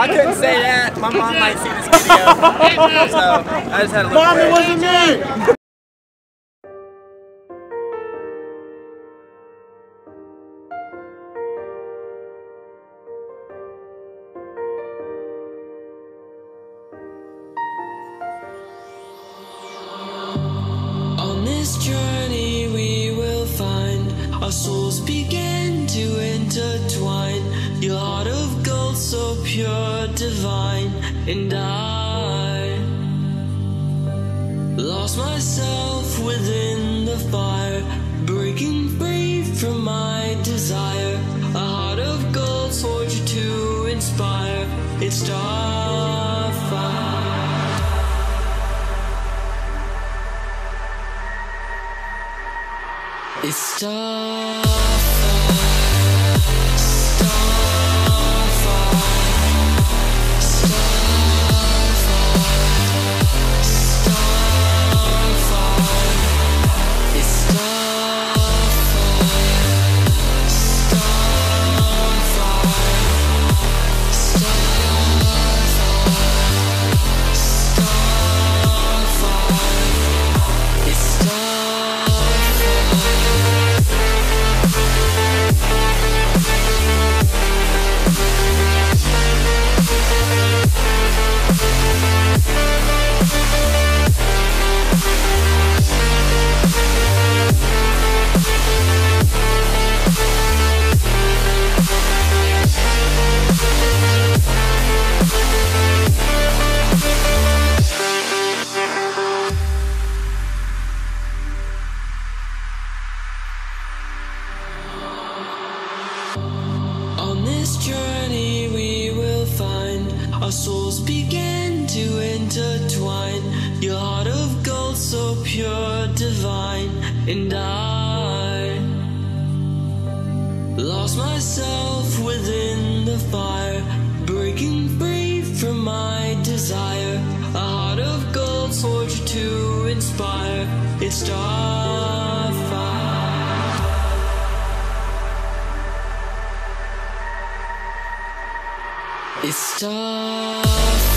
my mom might see this video. so I just had to look Mom, it wasn't me! This journey, we will find our souls begin to intertwine. So pure, divine, and I lost myself within the fire, breaking free from my desire. A heart of gold, forged to inspire. It's starfire. It's Starfire, Starfire, intertwine. Your heart of gold, so pure, divine, and I lost myself within the fire, breaking free from my desire. A heart of gold, forged to inspire. It's Starfire. It's Starfire.